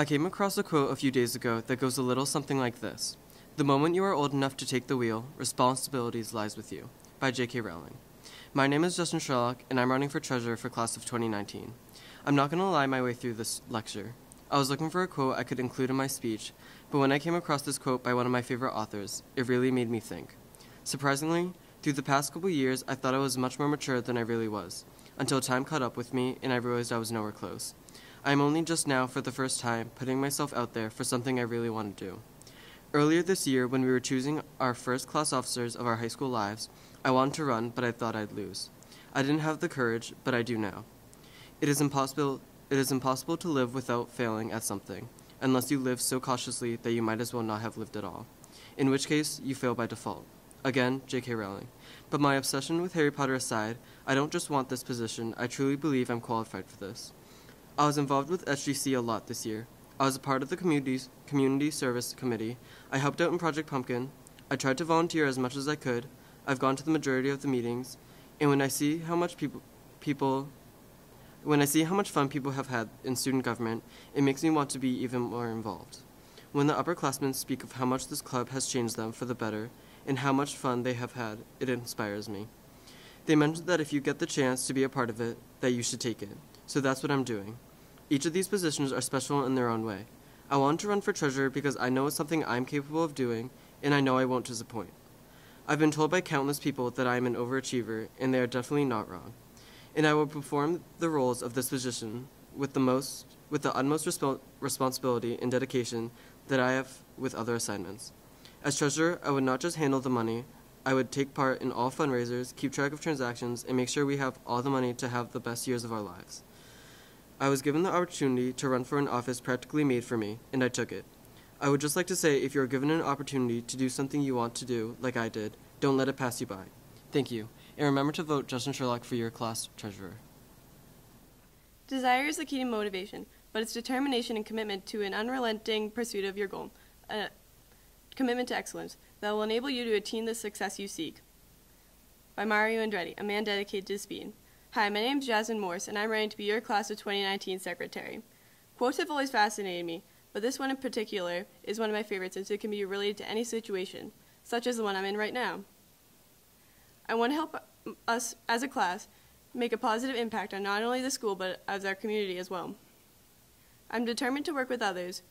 I came across a quote a few days ago that goes a little something like this The moment you are old enough to take the wheel, responsibilities lies with you. By J.K. Rowling. My name is Justin Sherlock, and I'm running for treasurer for class of 2019. I'm not going to lie my way through this lecture. I was looking for a quote I could include in my speech, but when I came across this quote by one of my favorite authors, it really made me think. Surprisingly, through the past couple years, I thought I was much more mature than I really was, until time caught up with me and I realized I was nowhere close. I am only just now, for the first time, putting myself out there for something I really want to do. Earlier this year, when we were choosing our first class officers of our high school lives, I wanted to run, but I thought I'd lose. I didn't have the courage, but I do now. It is impossible it is impossible to live without failing at something, unless you live so cautiously that you might as well not have lived at all. In which case, you fail by default. Again, J.K. Rowling. But my obsession with Harry Potter aside, I don't just want this position, I truly believe I'm qualified for this. I was involved with SGC a lot this year. I was a part of the community's community service committee. I helped out in Project Pumpkin. I tried to volunteer as much as I could. I've gone to the majority of the meetings, and when I see how much people people when I see how much fun people have had in student government, it makes me want to be even more involved. When the upperclassmen speak of how much this club has changed them for the better and how much fun they have had, it inspires me. They mentioned that if you get the chance to be a part of it, that you should take it. So that's what I'm doing. Each of these positions are special in their own way. I want to run for treasurer because I know it's something I'm capable of doing, and I know I won't disappoint. I've been told by countless people that I am an overachiever, and they are definitely not wrong and I will perform the roles of this position with the most with the utmost resp- responsibility and dedication that I have with other assignments. As treasurer, I would not just handle the money, I would take part in all fundraisers, keep track of transactions, and make sure we have all the money to have the best years of our lives. I was given the opportunity to run for an office practically made for me, and I took it. I would just like to say if you are given an opportunity to do something you want to do, like I did, don't let it pass you by. Thank you. And remember to vote Justin Sherlock for your class treasurer. Desire is the key to motivation, but it's determination and commitment to an unrelenting pursuit of your goal, a commitment to excellence that will enable you to attain the success you seek. By Mario Andretti, a man dedicated to speed. Hi, my name is Jasmine Morse, and I'm running to be your class of 2019 secretary. Quotes have always fascinated me, but this one in particular is one of my favorites since it can be related to any situation, such as the one I'm in right now. I want to help us as a class make a positive impact on not only the school but as our community as well. I'm determined to work with others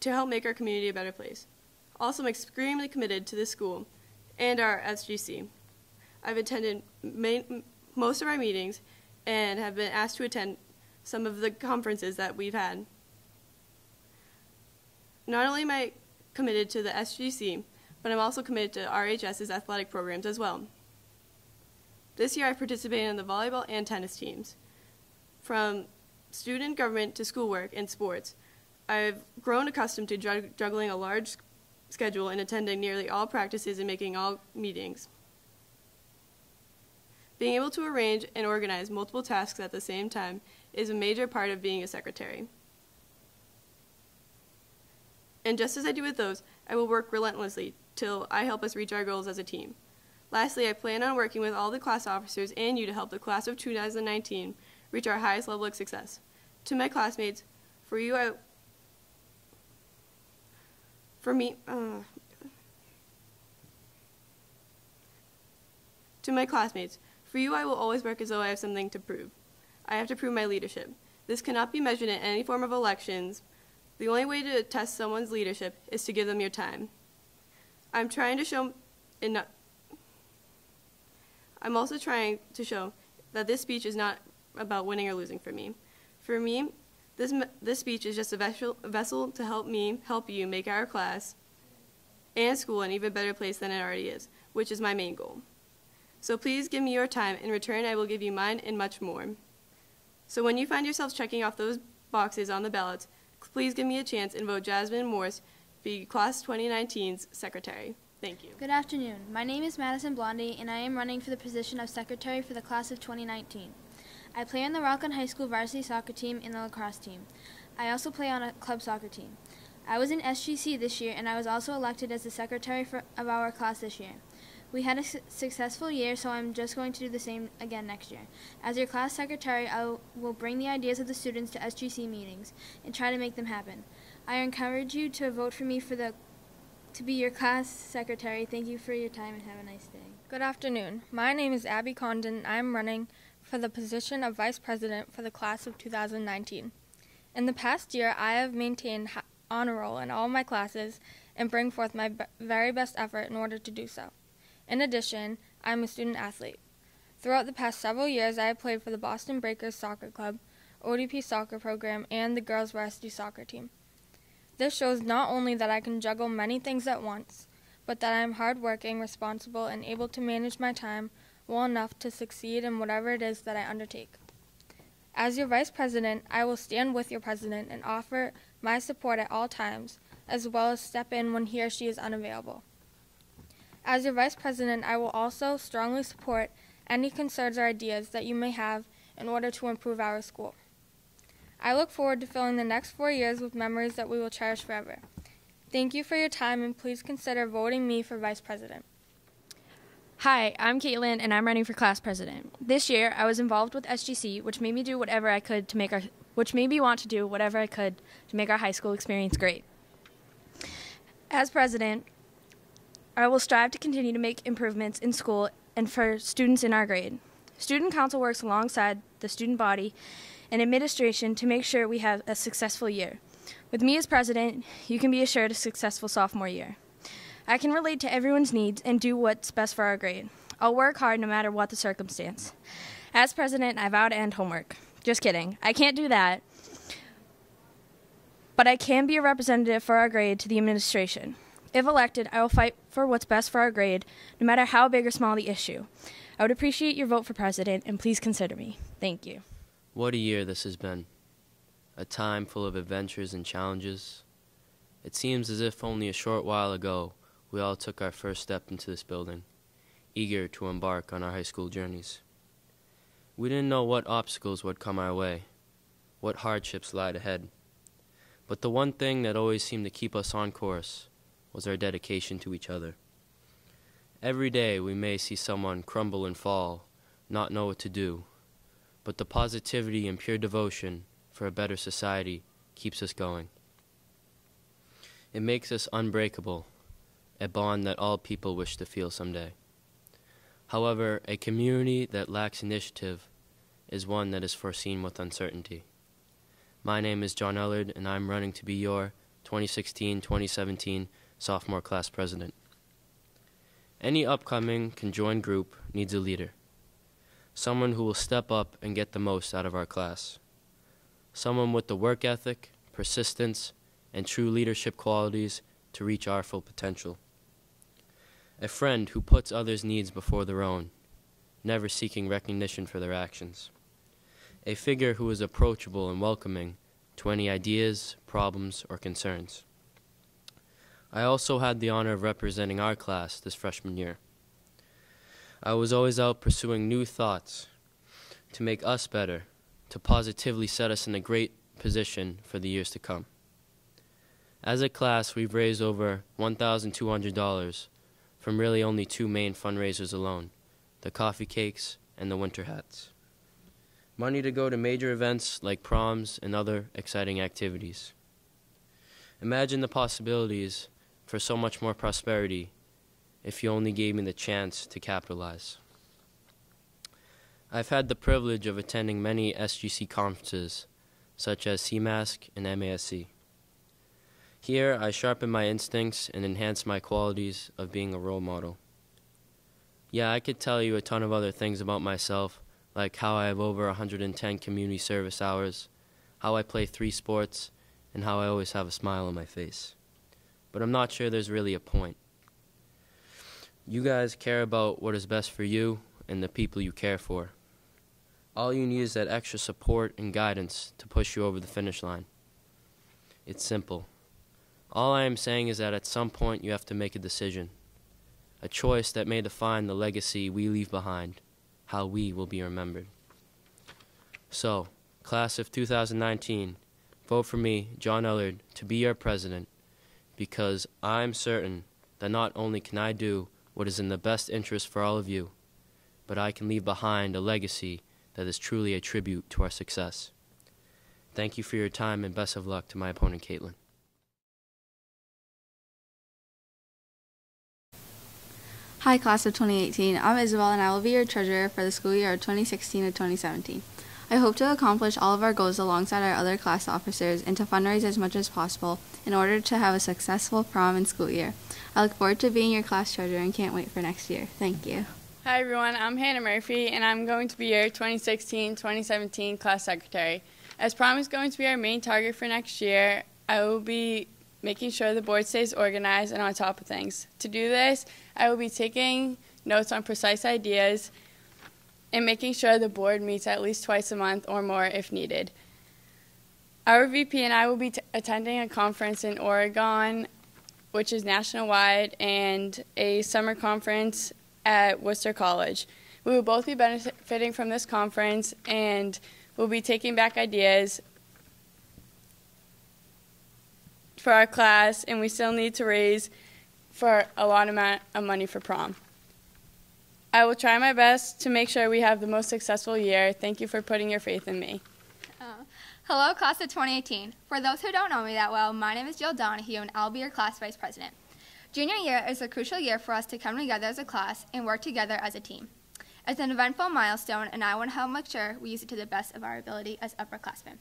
to help make our community a better place. Also, I'm extremely committed to this school and our SGC. I've attended main, most of our meetings and have been asked to attend some of the conferences that we've had. Not only am I committed to the SGC, but I'm also committed to RHS's athletic programs as well. This year I've participated in the volleyball and tennis teams. From student government to schoolwork and sports, I've grown accustomed to juggling a large schedule and attending nearly all practices and making all meetings. Being able to arrange and organize multiple tasks at the same time is a major part of being a secretary. And just as I do with those, I will work relentlessly till I help us reach our goals as a team. Lastly, I plan on working with all the class officers and you to help the class of 2019 reach our highest level of success. To my classmates, for you, I, for me, uh, to my classmates, for you, I will always work as though I have something to prove. I have to prove my leadership. This cannot be measured in any form of elections. The only way to test someone's leadership is to give them your time. I'm trying to show in I'm also trying to show that this speech is not about winning or losing for me. For me, this, this speech is just a vessel, a vessel to help me help you make our class and school an even better place than it already is, which is my main goal. So please give me your time. In return, I will give you mine and much more. So when you find yourselves checking off those boxes on the ballots, please give me a chance and vote Jasmine Morse be Class 2019's Secretary. Thank you. Good afternoon. My name is Madison Blondie, and I am running for the position of Secretary for the Class of 2019. I play on the Rockland High School varsity soccer team and the lacrosse team. I also play on a club soccer team. I was in SGC this year, and I was also elected as the secretary for, of our class this year. We had a su- successful year, so I'm just going to do the same again next year. As your class secretary, I will bring the ideas of the students to SGC meetings and try to make them happen. I encourage you to vote for me for the to be your class secretary. Thank you for your time and have a nice day. Good afternoon. My name is Abby Condon. I'm running for the position of Vice President for the class of 2019. In the past year, I have maintained honor roll in all my classes and bring forth my very best effort in order to do so. In addition, I'm a student athlete. Throughout the past several years, I have played for the Boston Breakers Soccer Club, ODP soccer program, and the girls' varsity soccer team. This shows not only that I can juggle many things at once, but that I am hardworking, responsible, and able to manage my time well enough to succeed in whatever it is that I undertake. As your vice president, I will stand with your president and offer my support at all times, as well as step in when he or she is unavailable. As your vice president, I will also strongly support any concerns or ideas that you may have in order to improve our school. I look forward to filling the next four years with memories that we will cherish forever. Thank you for your time and please consider voting me for vice president. Hi, I'm Caitlin, and I'm running for class president. This year, I was involved with SGC, which made me do whatever I could to make our, which made me want to do whatever I could to make our high school experience great. As president, I will strive to continue to make improvements in school and for students in our grade. Student council works alongside the student body and administration to make sure we have a successful year. With me as president, you can be assured a successful sophomore year. I can relate to everyone's needs and do what's best for our grade. I'll work hard no matter what the circumstance. As president, I vow to end homework. Just kidding. I can't do that. But I can be a representative for our grade to the administration. If elected, I will fight for what's best for our grade, no matter how big or small the issue. I would appreciate your vote for president, and please consider me. Thank you. What a year this has been. A time full of adventures and challenges. It seems as if only a short while ago we all took our first step into this building, eager to embark on our high school journeys. We didn't know what obstacles would come our way, what hardships lied ahead. But the one thing that always seemed to keep us on course was our dedication to each other. Every day we may see someone crumble and fall, not know what to do, but the positivity and pure devotion for a better society keeps us going. It makes us unbreakable, a bond that all people wish to feel someday. However, a community that lacks initiative is one that is foreseen with uncertainty. My name is John Ellard, and I'm running to be your 2016 2017 sophomore class president. Any upcoming conjoined group needs a leader, someone who will step up and get the most out of our class, someone with the work ethic, persistence, and true leadership qualities to reach our full potential, a friend who puts others' needs before their own, never seeking recognition for their actions, a figure who is approachable and welcoming to any ideas, problems, or concerns. I also had the honor of representing our class this freshman year. I was always out pursuing new thoughts to make us better, to positively set us in a great position for the years to come. As a class, we've raised over $1,200 from really only two main fundraisers alone the coffee cakes and the winter hats. Money to go to major events like proms and other exciting activities. Imagine the possibilities for so much more prosperity if you only gave me the chance to capitalize. I've had the privilege of attending many SGC conferences, such as CMASC and MASC. Here, I sharpen my instincts and enhance my qualities of being a role model. Yeah, I could tell you a ton of other things about myself, like how I have over 110 community service hours, how I play three sports, and how I always have a smile on my face but I'm not sure there's really a point. You guys care about what is best for you and the people you care for. All you need is that extra support and guidance to push you over the finish line. It's simple. All I am saying is that at some point you have to make a decision, a choice that may define the legacy we leave behind, how we will be remembered. So, class of 2019, vote for me, John Ellard, to be your president because I'm certain that not only can I do what is in the best interest for all of you, but I can leave behind a legacy that is truly a tribute to our success. Thank you for your time and best of luck to my opponent, Caitlin. Hi, class of 2018. I'm Isabel, and I will be your treasurer for the school year of 2016 to 2017. I hope to accomplish all of our goals alongside our other class officers and to fundraise as much as possible in order to have a successful prom and school year. I look forward to being your class treasurer and can't wait for next year. Thank you. Hi everyone, I'm Hannah Murphy and I'm going to be your 2016-2017 class secretary. As prom is going to be our main target for next year, I will be making sure the board stays organized and on top of things. To do this, I will be taking notes on precise ideas and making sure the board meets at least twice a month or more if needed. Our VP and I will be attending a conference in Oregon, which is national wide, and a summer conference at Worcester College. We will both be benefiting from this conference and we'll be taking back ideas for our class, and we still need to raise for a lot amount of money for prom. I will try my best to make sure we have the most successful year. Thank you for putting your faith in me. Uh, hello, class of 2018. For those who don't know me that well, my name is Jill Donahue, and I'll be your class vice president. Junior year is a crucial year for us to come together as a class and work together as a team. It's an eventful milestone, and I want to help make sure we use it to the best of our ability as upperclassmen.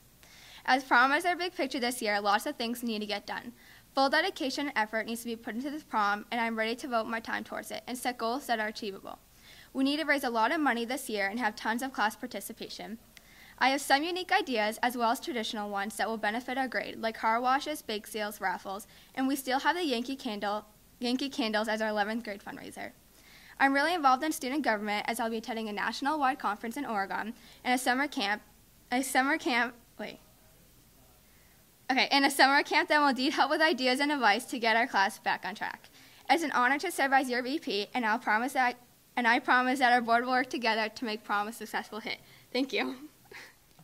As prom is our big picture this year, lots of things need to get done. Full dedication and effort needs to be put into this prom, and I'm ready to devote my time towards it and set goals that are achievable. We need to raise a lot of money this year and have tons of class participation. I have some unique ideas as well as traditional ones that will benefit our grade, like car washes, bake sales, raffles, and we still have the Yankee candle, Yankee candles as our 11th grade fundraiser. I'm really involved in student government as I'll be attending a national-wide conference in Oregon and a summer camp, a summer camp, wait. Okay, and a summer camp that will indeed help with ideas and advice to get our class back on track. It's an honor to serve as your VP, and I'll promise that and I promise that our board will work together to make prom a successful hit. Thank you.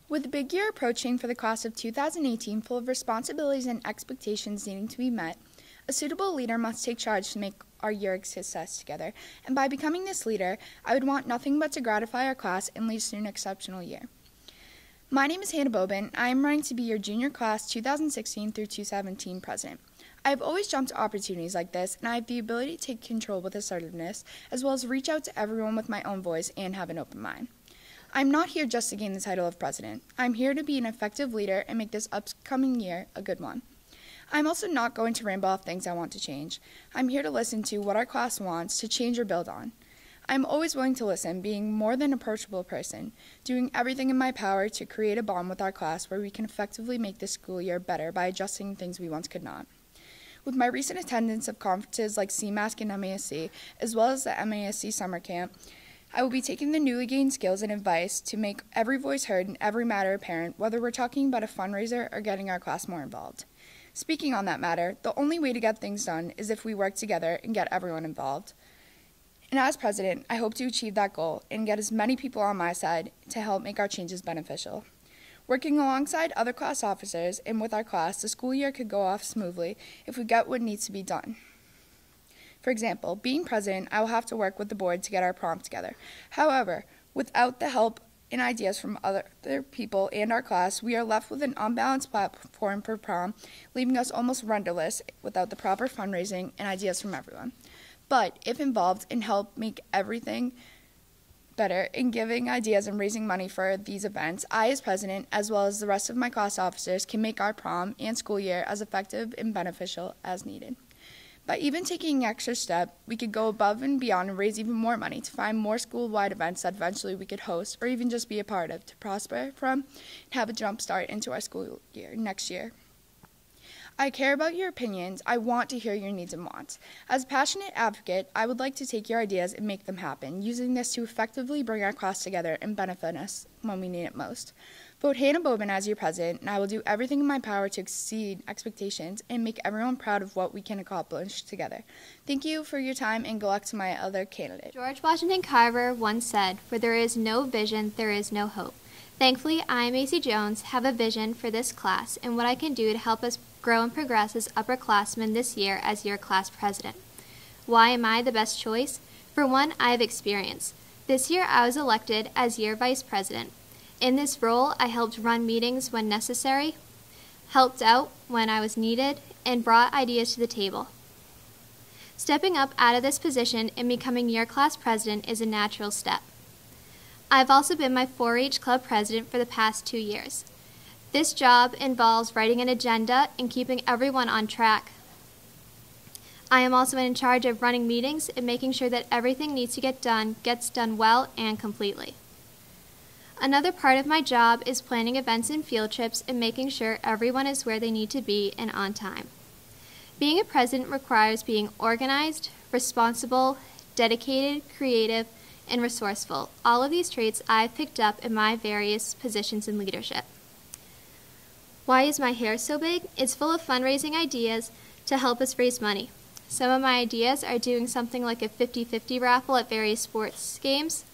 With the big year approaching for the class of 2018 full of responsibilities and expectations needing to be met, a suitable leader must take charge to make our year a success together. And by becoming this leader, I would want nothing but to gratify our class and lead to an exceptional year. My name is Hannah Bobin. I am running to be your junior class 2016 through 2017 president. I have always jumped to opportunities like this, and I have the ability to take control with assertiveness, as well as reach out to everyone with my own voice and have an open mind. I'm not here just to gain the title of president. I'm here to be an effective leader and make this upcoming year a good one. I'm also not going to ramble off things I want to change. I'm here to listen to what our class wants to change or build on. I'm always willing to listen, being more than approachable person, doing everything in my power to create a bond with our class where we can effectively make this school year better by adjusting things we once could not. With my recent attendance of conferences like CMASC and MASC, as well as the MASC summer camp, I will be taking the newly gained skills and advice to make every voice heard and every matter apparent, whether we're talking about a fundraiser or getting our class more involved. Speaking on that matter, the only way to get things done is if we work together and get everyone involved. And as president, I hope to achieve that goal and get as many people on my side to help make our changes beneficial. Working alongside other class officers and with our class, the school year could go off smoothly if we get what needs to be done. For example, being president, I will have to work with the board to get our prom together. However, without the help and ideas from other people and our class, we are left with an unbalanced platform for prom, leaving us almost renderless without the proper fundraising and ideas from everyone. But if involved and help make everything better in giving ideas and raising money for these events, I, as president, as well as the rest of my class officers, can make our prom and school year as effective and beneficial as needed. By even taking an extra step, we could go above and beyond and raise even more money to find more school wide events that eventually we could host or even just be a part of to prosper from and have a jump start into our school year next year. I care about your opinions. I want to hear your needs and wants. As a passionate advocate, I would like to take your ideas and make them happen, using this to effectively bring our class together and benefit us when we need it most. Vote Hannah Bobin as your president, and I will do everything in my power to exceed expectations and make everyone proud of what we can accomplish together. Thank you for your time, and good luck to my other candidate. George Washington Carver once said, Where there is no vision, there is no hope. Thankfully, I, Macy Jones, have a vision for this class and what I can do to help us grow and progress as upperclassmen this year as your class president. Why am I the best choice? For one, I have experience. This year, I was elected as year vice president. In this role, I helped run meetings when necessary, helped out when I was needed, and brought ideas to the table. Stepping up out of this position and becoming year class president is a natural step. I've also been my 4 H club president for the past two years. This job involves writing an agenda and keeping everyone on track. I am also in charge of running meetings and making sure that everything needs to get done gets done well and completely. Another part of my job is planning events and field trips and making sure everyone is where they need to be and on time. Being a president requires being organized, responsible, dedicated, creative, and resourceful. All of these traits I've picked up in my various positions in leadership. Why is my hair so big? It's full of fundraising ideas to help us raise money. Some of my ideas are doing something like a 50 50 raffle at various sports games,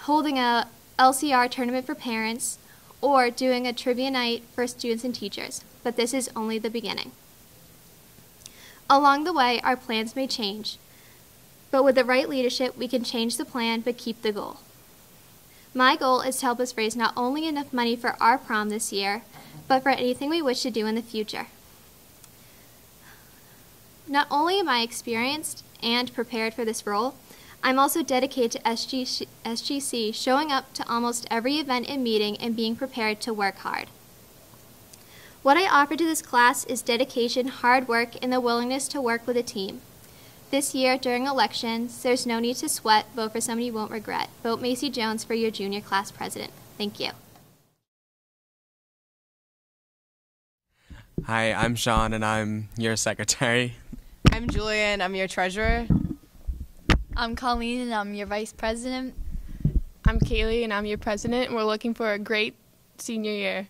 holding a LCR tournament for parents, or doing a trivia night for students and teachers. But this is only the beginning. Along the way, our plans may change, but with the right leadership, we can change the plan but keep the goal. My goal is to help us raise not only enough money for our prom this year, but for anything we wish to do in the future. Not only am I experienced and prepared for this role, I'm also dedicated to SGC, showing up to almost every event and meeting and being prepared to work hard. What I offer to this class is dedication, hard work, and the willingness to work with a team. This year, during elections, there's no need to sweat. Vote for somebody you won't regret. Vote Macy Jones for your junior class president. Thank you. Hi, I'm Sean, and I'm your secretary. I'm Julian. I'm your treasurer. I'm Colleen, and I'm your vice president. I'm Kaylee, and I'm your president. We're looking for a great senior year.